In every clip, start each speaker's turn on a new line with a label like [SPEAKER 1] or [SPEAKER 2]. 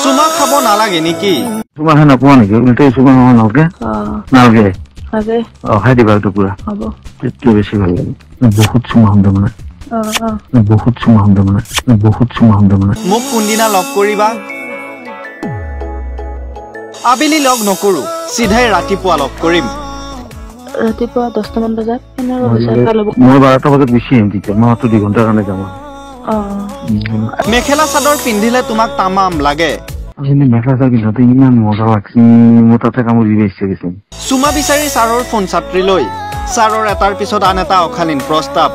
[SPEAKER 1] চুমা খাব নালাগে নেকি?
[SPEAKER 2] তোমাৰ হে নোপোৱা নেকি? উল্টাই চুমা খাব নালাগে? নালাগে।
[SPEAKER 3] লাগে
[SPEAKER 2] অ খাই দিবা এইটো পুৰা
[SPEAKER 3] হ'ব।
[SPEAKER 2] তেতিয়া বেছি ভাল লাগে। বহুত চুমা খাম তাৰমানে। বহুত চুমা খাম তাৰমানে। বহুত চুমা খাম তাৰমানে।
[SPEAKER 1] মোক কোনদিনা লগ কৰিবা? আবেলি লগ নকৰো। চিধাই ৰাতিপুৱা লগ কৰিম।
[SPEAKER 3] ৰাতিপুৱা দহটামান বজাত।
[SPEAKER 2] মই বাৰটা বজাত গুচি আহিম তেতিয়া। মই মাত্ৰ দুই ঘণ্টাৰ কাৰণে যাম
[SPEAKER 3] অ
[SPEAKER 1] মেখেলা চাদৰ পিন্ধিলে তোমাক তামাম লাগে।
[SPEAKER 2] আজি মেখেলা চাদৰ পিন্ধাতে ইমান মজা লাগছি মোৰ তাতে কামুৰি দিব ইচ্ছা গৈছে।
[SPEAKER 1] চুমা বিচাৰি ছাৰৰ ফোন ছাত্ৰীলৈ ছাৰৰ এটাৰ পিছত আন এটা অশালীন প্ৰস্তাৱ।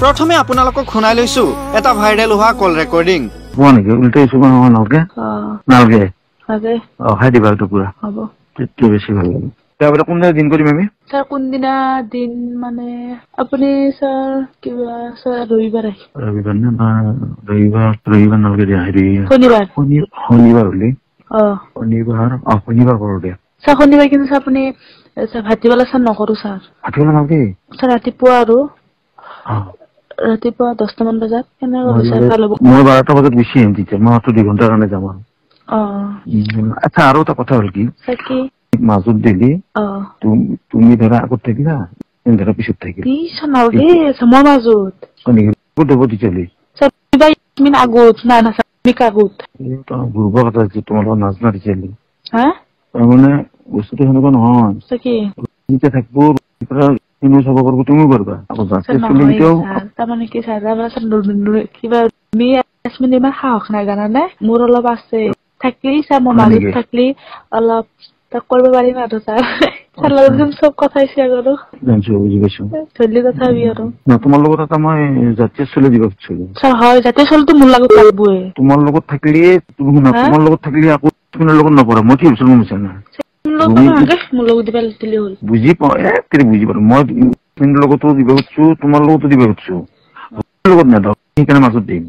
[SPEAKER 1] প্ৰথমে আপোনালোকক শুনাই লৈছো এটা ভাইৰেল হোৱা কল ৰেকৰ্ডিং।
[SPEAKER 2] পোৱা নেকি? উল্টাই চুমা খাব নালাগে।
[SPEAKER 3] অ।
[SPEAKER 2] নালাগে।
[SPEAKER 3] লাগে
[SPEAKER 2] অ খাই দিবা এইটো পুৰা
[SPEAKER 3] হ'ব।
[SPEAKER 2] তেতিয়া বেছি ভাল লাগে। তাৰপৰা কোনদিনা দিন কৰিম আমি?
[SPEAKER 3] ছাৰ কোনদিনা দিন মানে আপুনি ছাৰ কিবা ছাৰ ৰবিবাৰে।
[SPEAKER 2] ৰবিবাৰ নে না ৰবিবাৰ ৰবিবাৰ নালাগে দিয়া হেৰি
[SPEAKER 3] শনিবাৰ।
[SPEAKER 2] শনি- শনিবাৰ হ'লে
[SPEAKER 3] অ।
[SPEAKER 2] শনিবাৰ অ শনিবাৰ কৰো দিয়া।
[SPEAKER 3] ছাৰ শনিবাৰ কিন্তু ছাৰ আপুনি ছাৰ ভাটিবেলা ছাৰ নকৰো ছাৰ।
[SPEAKER 2] ভাটিবেলা নালাগে?
[SPEAKER 3] ছাৰ ৰাতিপুৱা আৰু। ৰাতিপুৱা দহটামান বজাত
[SPEAKER 2] মই বাৰটা বজাত গুচি আহিম তেতিয়া মই মাত্ৰ দুই ঘণ্টাৰ কাৰণে যাম আৰু। আচ্ছা আৰু এটা কথা হ'ল কি? মাজত দিলি
[SPEAKER 3] অ।
[SPEAKER 2] তুম- ধৰা আগত থাকিলা ধৰা পিছত থাকিল।
[SPEAKER 3] মই মাজত আগত না না আগত।
[SPEAKER 2] ঘূৰিব কথা নাজনা তাৰমানে বস্তুটো সেনেকুৱা নহয়। যেতিয়া থাকিব তুমিও চাব পাৰিব তুমিও পাৰিবা।
[SPEAKER 3] তাৰমানে কি কিবা আমি ইমান সাহস নাই জানানে? মোৰ অলপ আছে। মই মাজত? থাকিলি অলপ তাক কৰিব পাৰিম আৰু ছাৰ ছাৰ লগত যেন চব কথাই শ্বেয়াৰ কৰো।
[SPEAKER 2] জানিছো বুজি পাইছো।
[SPEAKER 3] ধৰিলি তথাপি আৰু।
[SPEAKER 2] ন তোমাৰ লগত এটা মই জাতীয় চলি দিব খুজিছিলো।
[SPEAKER 3] ছাৰ হয় যাতে চলটো মোৰ লগত লাগবই
[SPEAKER 2] তোমাৰ লগত থাকিলে তুমি শুনা? তোমাৰ লগত থাকিলে আকৌ তোমাৰ লগত নপৰে মই কি ভাবিছিলো মিছা না বুজি পাওঁ তেৰি বুজি পাওঁ মই ফ্ৰেণ্ডৰ লগতো দিব খুজিছো তোমাৰ লগতো দিব খুজিছো। তোমাৰ লগত নেদাও সেইকাৰণে মাজত দিম।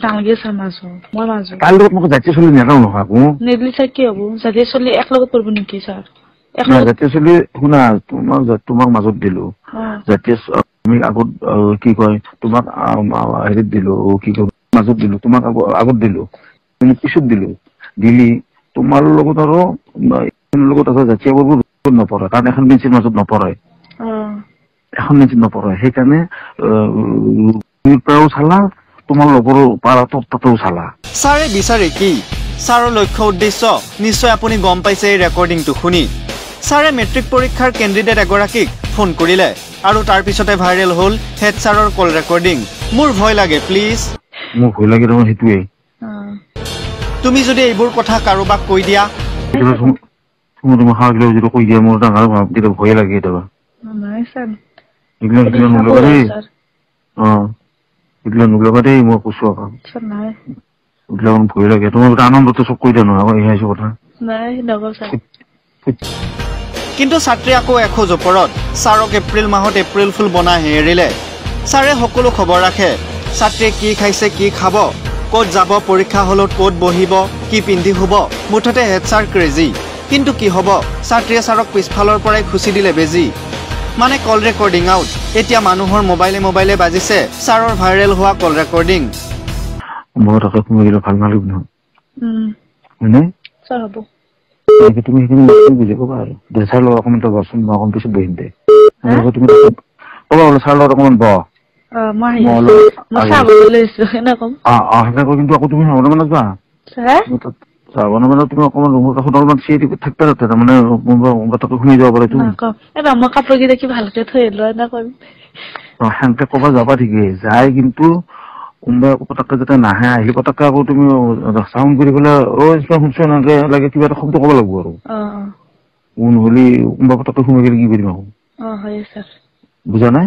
[SPEAKER 3] নালাগে ছাৰ মাজত মই মাজত
[SPEAKER 2] তাৰ লগত মোক জাতীয় চলি নেদাও নহয় আকৌ
[SPEAKER 3] নিদিলি ছাৰ কি হ'ব যাতে চলি এক লগত পৰিব নেকি ছাৰ
[SPEAKER 2] জাতীয় চলি শুনা তোমাক তোমাক মাজত দিলো জাতীয় আমি আগত কি কয় তোমাক হেৰিত দিলো কি কয় মাজত দিলো তোমাক আগ- আগত দিলো কিন্তু পিছত দিলো দিলি তোমাৰ লগত আৰু লগত আছে জাতীয় বৰ্গ নপৰে কাৰণ এখন বেঞ্চিৰ মাজত নপৰে এখন বেঞ্চিত নপৰে সেইকাৰণে পৰাও চালা তোমাৰ লগৰো পাৰা তাতেও চালা।
[SPEAKER 1] ছাৰে বিচাৰে কি? ছাৰৰ লক্ষ্য উদ্দেশ্য? নিশ্চয় আপুনি গম পাইছে এই ৰেকৰ্ডিংটো শুনি। ছাৰে মেট্ৰিক পৰীক্ষাৰ কেণ্ডিডেট এগৰাকীক ফোন কৰিলে আৰু তাৰ পিছতে ভাইৰেল হ'ল হেড ছাৰৰ কল ৰেকৰ্ডিং। মোৰ ভয় লাগে প্লিজ।
[SPEAKER 2] মোক ভয় লাগে সেইটোৱেই
[SPEAKER 3] অ
[SPEAKER 1] তুমি যদি এইবোৰ কথা কাৰোবাক কৈ দিয়া।
[SPEAKER 2] যদি কৈ মোৰ ডাঙৰ ভয়ে লাগে কেতিয়াবা। দেই অ। নোলাবা দেই মই কৈছো আকৌ
[SPEAKER 3] নাই
[SPEAKER 2] অকণ ভয় লাগে তোমাৰ গোটেই আনন্দতে চব কৈ দিয়া নহয় আকৌ এয়াই কথা
[SPEAKER 1] কিন্তু ছাত্ৰী আকৌ এখোজ ওপৰত ছাৰক এপ্ৰিল মাহত এপ্ৰিল ফুল বনাই এৰিলে ছাৰে সকলো খবৰ ৰাখে। ছাত্ৰীয়ে কি খাইছে কি খাব ক'ত যাব পৰীক্ষা হলত ক'ত বহিব কি পিন্ধি শুব মুঠতে হেড ছাৰ ক্ৰেজি কিন্তু কি হ'ব ছাত্ৰীয়ে ছাৰক পিছফালৰ পৰাই খুচি দিলে বেজি। মানে কল ৰেকৰ্ডিং আউট এতিয়া মানুহৰ মোবাইলে মোবাইলে বাজিছে। ছাৰৰ ভাইৰেল হোৱা কল ৰেকৰ্ডিং
[SPEAKER 2] মই তাকে সোমাই গেলে ভাল নালাগিব নহয়। হয়নে?
[SPEAKER 3] ছাৰ হ'ব।
[SPEAKER 2] তুমি সেইখিনি বুজি পাবা আৰু। দে ছাৰ লগত অকণমান তই বচোন মই অকণ পিছত বহিম দে। তুমি ক'বা বোলে ছাৰ লগত অকণমান বহ
[SPEAKER 3] মই। বনাবলৈ আহিছো সেনে কম।
[SPEAKER 2] অ অ সেনেকৈ কিন্তু আকৌ তুমি হ'ব মানে যোৱা
[SPEAKER 3] ছাৰ
[SPEAKER 2] চাহ বনাব তুমি অকণমান ৰুমৰ কাষত অলপমান চিৰি টিপি থাকিবা তাতে তাৰমানে কোনোবা কোনোবা তাতে সোমাই যাব পাৰে তুমি।
[SPEAKER 3] নকওঁ এবাৰ মই কাপোৰকেইটা কি ভালকে থৈ আহিলো এনে কৰিম।
[SPEAKER 2] অ, সেনকে ক'বা যাবা ঠিকেই যাই কিন্তু কোনোবা পটককে যাতে নাহে আহিলে পটককে আকৌ তুমি চাউণ্ড কৰি পেলাই অ শুনছো এনেকে লাগে কিবা এটা শব্দ ক'ব লাগিব আৰু। কোন হ'লে কোনোবা পটককে সোমাই গ'লে কি কৰিম আকৌ। বুজা নাই?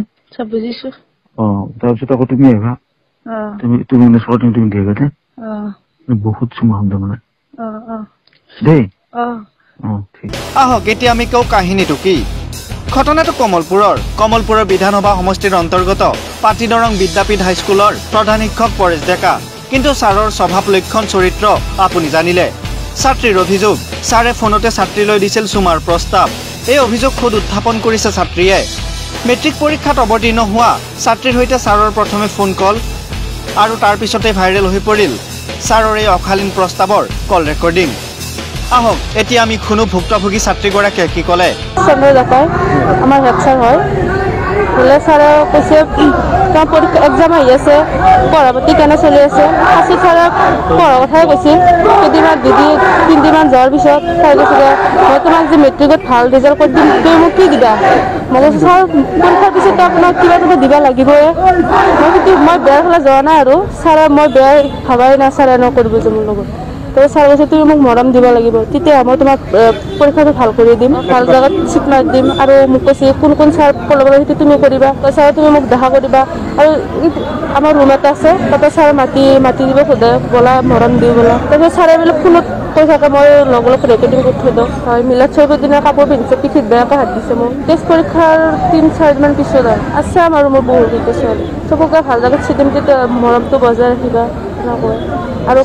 [SPEAKER 3] বুজিছো।
[SPEAKER 2] অ তাৰপিছত আকৌ তুমি আহিবা। তুমি তুমি মানে চোৱা তুমি তুমি আহিবা দে
[SPEAKER 3] অ।
[SPEAKER 2] বহুত চুমা
[SPEAKER 3] অ অ
[SPEAKER 2] দেই?
[SPEAKER 3] অ।
[SPEAKER 2] অ ঠিক।
[SPEAKER 1] আহক এতিয়া আমি কওঁ কাহিনীটো কি? ঘটনাটো কমলপুৰৰ। কমলপুৰৰ বিধানসভা সমষ্টিৰ অন্তৰ্গত পাটিদৰং বিদ্যাপীঠ হাইস্কুলৰ প্ৰধান শিক্ষক পৰেশ ডেকা। কিন্তু ছাৰৰ স্বভাৱ লক্ষণ চৰিত্ৰ আপুনি জানিলে। ছাত্ৰীৰ অভিযোগ ছাৰে ফোনতে ছাত্ৰীলৈ দিছিল চুমাৰ প্ৰস্তাৱ। এই অভিযোগ খোদ উত্থাপন কৰিছে ছাত্ৰীয়ে। মেট্ৰিক পৰীক্ষাত অৱতীৰ্ণ হোৱা ছাত্ৰীৰ সৈতে ছাৰৰ প্ৰথমে ফোন কল আৰু তাৰ পিছতে ভাইৰেল হৈ পৰিল ছাৰৰ এই অশালীন প্ৰস্তাৱৰ কল ৰেকৰ্ডিং। আহক এতিয়া আমি শুনো ভুক্তভোগী ছাত্ৰীগৰাকীয়ে কি ক'লে?
[SPEAKER 4] চন্দ্ৰ ডেকাই আমাৰ হেড ছাৰ হয়। বোলে ছাৰে কৈছে তোমাৰ পৰীক্ষা এক্সাম আহি আছে পঢ়া পাতি কেনে চলি আছে? আছি ছাৰে পঢ়াৰ কথাই কৈছিল কেইদিনমান দুদিন তিনিদিনমান যোৱাৰ পিছত ছাৰে কৈছিলে মই তোমাক যে মেট্ৰিকত ভাল ৰিজাল্ট কৰি দিম তুমি মোক কি দিবা? কৈছোঁ ছাৰ পৰীক্ষাৰ পিছতো আপোনাক কিবা কিবা দিব লাগিবই। মই কিন্তু মই বেয়াৰ ফালে যোৱা নাই আৰু। ছাৰে মই বেয়া ভাবাই নাই ছাৰে এনেকুৱা কৰিব যে মোৰ লগত। তো ছাৰ কৈছে তুমি মোক মৰম দিব লাগিব। তেতিয়া মই তোমাক পৰীক্ষাটো ভাল কৰি দিম ভাল জেগাত চিট মাৰি দিম আৰু মোক কৈছে কোন কোন ছাৰ লাগে সেইটো তুমি কৰিবা। তো ছাৰে তুমি মোক দেখা কৰিবা। আৰু আমাৰ ৰুম এটা আছে তাতে ছাৰে মাতি মাতি দিব সোধে বলা মৰম দিওঁ বলা। তাৰপিছত ছাৰে বোলে ফোনত কৈ থাকে মই লগ লগ ৰেকৰ্ডিং কৰি থৈ দিওঁ। হয় মিলাদ চৈবৰ দিনা কাপোৰ পিন্ধিছে পিঠিত বেয়াকৈ হাত দিছে মোক টেষ্ট পৰীক্ষাৰ তিনি চাৰিদিনমান পিছত আৰু। আছে আমাৰ মোৰ বহুত ছোৱালী চবকে ভাল জেগাত চিট দিম তেতিয়া মৰমটো বজাই ৰাখিবা এনেকৈ। আৰু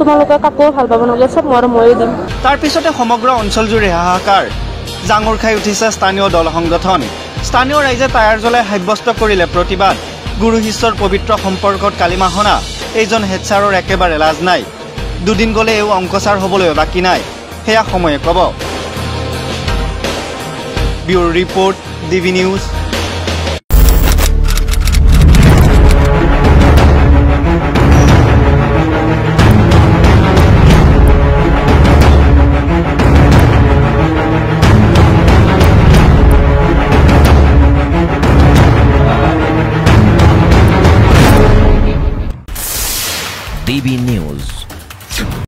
[SPEAKER 4] তোমালোকে কাকো ভাল পাব নালাগে চব মৰম ময়ে দিম।
[SPEAKER 1] তাৰ সমগ্ৰ অঞ্চলজুৰি হাহাকাৰ। জাঙুৰ খাই উঠিছে স্থানীয় দল সংগঠন। স্থানীয় ৰাইজে টায়াৰ জ্বলাই সাব্যস্ত কৰিলে প্ৰতিবাদ। গুৰু শিষ্যৰ পবিত্ৰ সম্পৰ্কত কালিমাহনা। এইজন হেডছাৰৰ একেবাৰে লাজ নাই। দুদিন গ'লে এও অংকচাৰ হ'বলৈ বাকী নাই। সেয়া সময়ে ক'ব। Bureau report DV news.